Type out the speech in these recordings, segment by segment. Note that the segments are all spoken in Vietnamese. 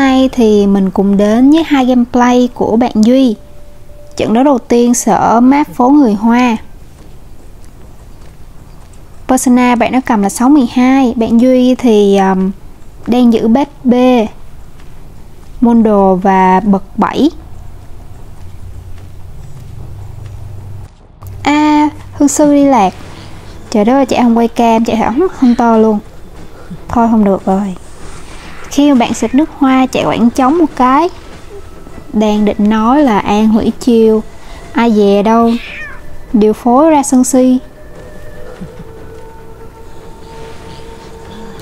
nay thì mình cùng đến với hai gameplay của bạn Duy. Trận đấu đầu tiên sẽ ở map phố người Hoa. Persona bạn nó cầm là 612 Bạn Duy thì um, đang giữ bếp B Môn đồ và bậc 7 A à, Hương sư đi lạc. Trời đất ơi chạy không quay cam chạy hỏng không to luôn. Thôi không được rồi. Khi mà bạn xịt nước hoa, chạy quảng trống một cái. Đang định nói là An hủy chiêu. Ai về đâu? Điều phối ra sân si.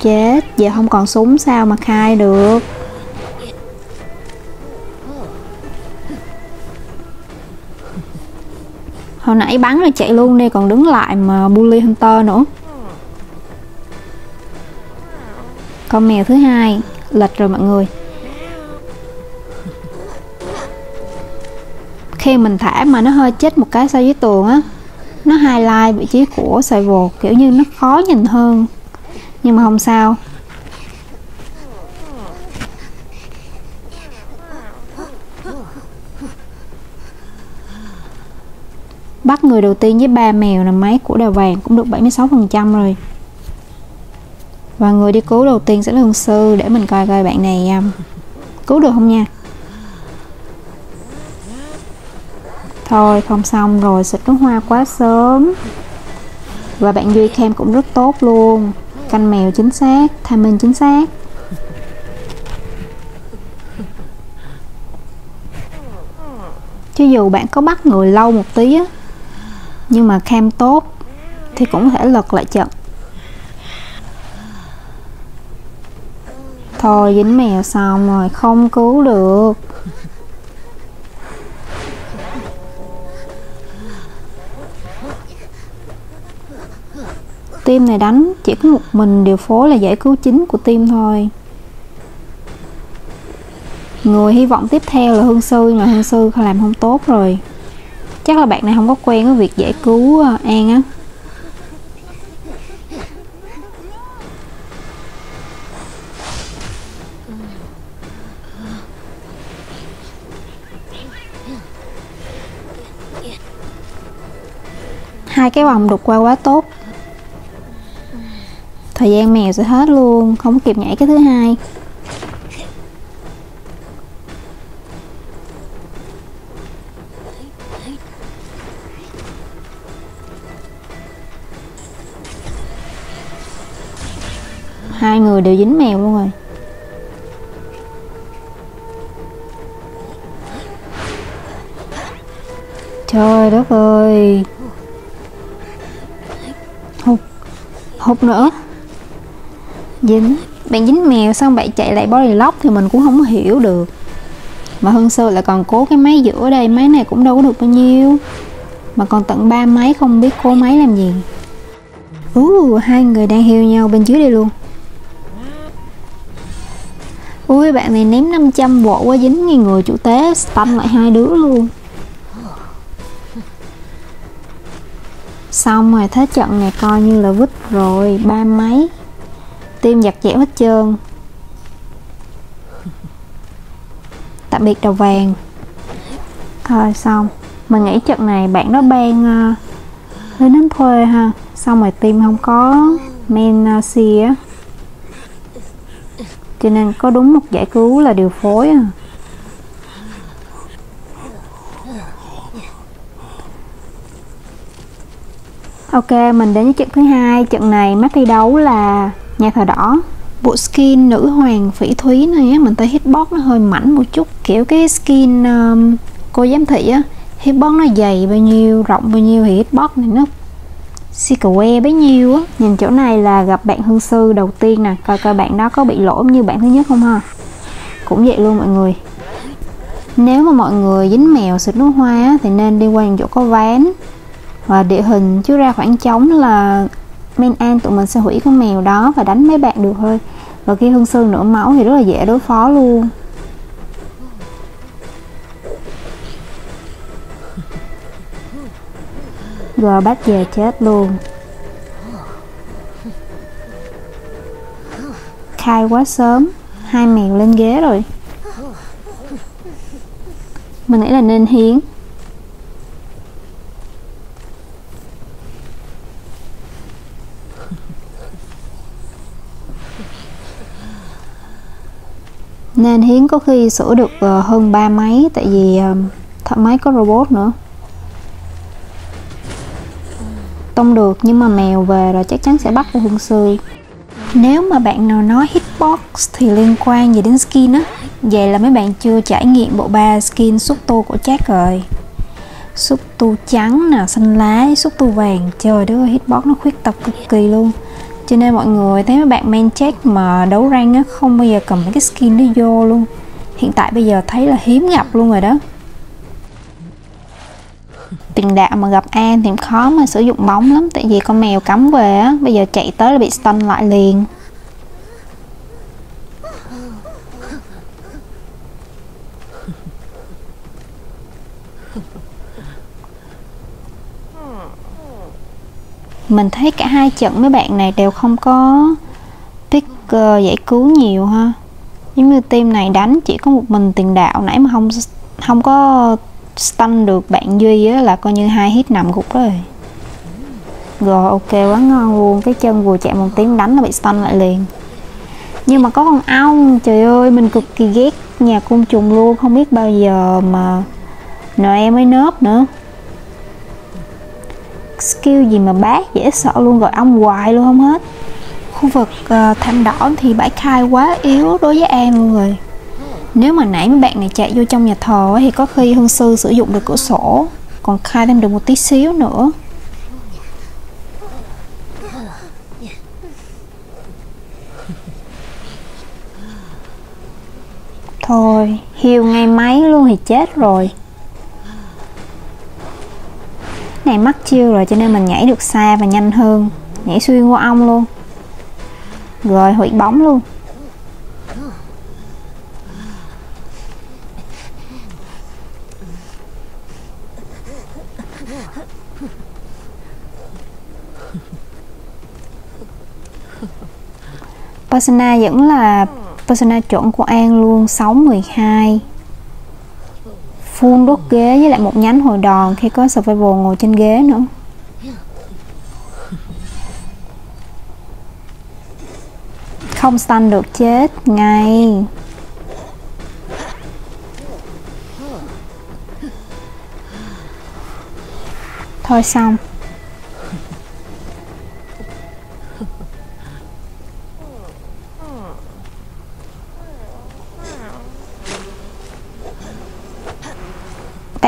Chết, Giờ không còn súng sao mà khai được? Hồi nãy bắn rồi chạy luôn đi, Còn đứng lại mà bully Hunter nữa. Con mèo thứ hai. Lệch rồi mọi người. Khi mình thả mà nó hơi chết một cái sau dưới tường á, Nó highlight vị trí của sợi vột, Kiểu như nó khó nhìn hơn. Nhưng mà không sao. Bắt người đầu tiên với ba mèo là máy của đào vàng cũng được 76% rồi. Và người đi cứu đầu tiên sẽ là hương sư Để mình coi coi bạn này um, cứu được không nha. Thôi không xong rồi xịt nước hoa quá sớm. Và bạn Duy Cam cũng rất tốt luôn. Canh mèo chính xác, timing chính xác. Chứ dù bạn có bắt người lâu một tí á nhưng mà cam tốt thì cũng có thể lật lại trận. Thôi, dính mèo xong rồi, không cứu được. Tim này đánh chỉ có một mình, điều phối là giải cứu chính của tim thôi. Người hy vọng tiếp theo là hương sư, mà hương sư làm không tốt rồi. Chắc là bạn này không có quen với việc giải cứu à, An á. Hai cái vòng đục qua quá tốt. Thời gian mèo sẽ hết luôn, không kịp nhảy cái thứ hai. Hai người đều dính mèo luôn rồi. Trời đất ơi. Hút nữa. Dính. Bạn dính mèo xong bạn chạy lại body lock thì mình cũng không hiểu được. Mà hơn sơ lại còn cố cái máy giữa đây máy này cũng đâu có được bao nhiêu. Mà còn tận ba máy không biết cố máy làm gì. Uh, hai người đang hiêu nhau bên dưới đây luôn. Ui bạn này ném 500 bộ qua dính ngay người chủ tế Stun lại hai đứa luôn. Xong rồi thế trận này coi như là vứt rồi Ba máy Tim giặt dẻo hết trơn. Tạm biệt đầu vàng. Thôi xong Mình nghĩ trận này bạn đó ban ờ, uh, Lên đến thuê ha. Xong rồi tim không có Men xì ờ, á. Cho nên có đúng một giải cứu là điều phối à. Ok, mình đến với trận thứ hai. Trận này mắt thi đấu là nhà thờ đỏ. Bộ skin nữ hoàng phỉ thúy này á, mình thấy hitbox nó hơi mảnh một chút. Kiểu cái skin um, cô giám thị á, hitbox nó dày bao nhiêu, rộng bao nhiêu thì hitbox này nó Sequoia bấy nhiêu á Nhìn chỗ này là gặp bạn hương sư đầu tiên nè Coi coi bạn đó có bị lỗ như bạn thứ nhất không ha Cũng vậy luôn mọi người Nếu mà mọi người dính mèo xịt nước hoa á, Thì nên đi qua những chỗ có ván và địa hình chứ ra khoảng trống là men an tụi mình sẽ hủy con mèo đó Và đánh mấy bạn được thôi. Và khi hương sương nửa máu thì rất là dễ đối phó luôn. Rồi bắt về chết luôn. Khai quá sớm, Hai mèo lên ghế rồi. Mình nghĩ là nên hiến. Nên hiến có khi sửa được ờ, hơn ba máy, tại vì ờ, thợ máy có robot nữa. Tông được, nhưng mà mèo về rồi chắc chắn sẽ bắt được hương sư. Nếu mà bạn nào nói hitbox thì liên quan gì đến skin á? Vậy là mấy bạn chưa trải nghiệm bộ ba skin xúc tu của Jack rồi. Xúc tu trắng nè, xanh lá xúc tu vàng. Trời đất ơi, hitbox nó khuyết tật cực kỳ luôn cho nên mọi người thấy mấy bạn men check mà đấu răng á, không bao giờ cầm cái skin nó vô luôn. Hiện tại bây giờ thấy là hiếm gặp luôn rồi đó. Tiền đạo mà gặp An thì khó mà sử dụng bóng lắm, tại vì con mèo cắm về á, bây giờ chạy tới là bị stun lại liền. Mình thấy cả hai trận mấy bạn này đều không có picker uh, giải cứu nhiều ha. Giống như team này đánh chỉ có một mình tiền đạo, nãy mà không không có stun được bạn duy á là coi như hai hit nằm gục rồi. Rồi, ok quá ngon luôn. Cái chân vừa chạy một tiếng đánh nó bị stun lại liền. Nhưng mà có con ong, trời ơi, mình cực kỳ ghét nhà côn trùng luôn. Không biết bao giờ mà em mới nớp nữa skill gì mà bác dễ sợ luôn rồi ông hoài luôn không hết. Khu vực uh, thảm đỏ thì bãi khai quá yếu đối với em luôn rồi. Nếu mà nãy mấy bạn này chạy vô trong nhà thờ thì có khi hương sư sử dụng được cửa sổ còn khai thêm được một tí xíu nữa. Thôi hiu ngay máy luôn thì chết rồi này mắc chiêu rồi, cho nên mình nhảy được xa và nhanh hơn. Nhảy xuyên qua ong luôn. Rồi, hủy bóng luôn. Persona vẫn là Persona chuẩn của An luôn 612 phun đốt ghế với lại một nhánh hồi đòn khi có survival ngồi trên ghế nữa. Không stun được chết ngay. Thôi xong.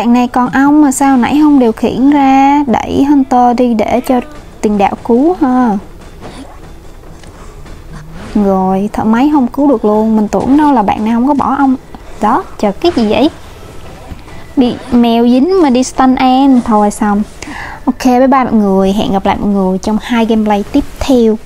Bạn này còn ong mà sao nãy không điều khiển ra? Đẩy Hunter đi để cho tiền đạo cứu ha. Rồi, thợ máy không cứu được luôn. Mình tưởng đâu là bạn này không có bỏ ong Đó, chờ cái gì vậy? Bị mèo dính mà đi stun em. Thôi xong. Ok, bye bye mọi người. Hẹn gặp lại mọi người trong hai gameplay tiếp theo.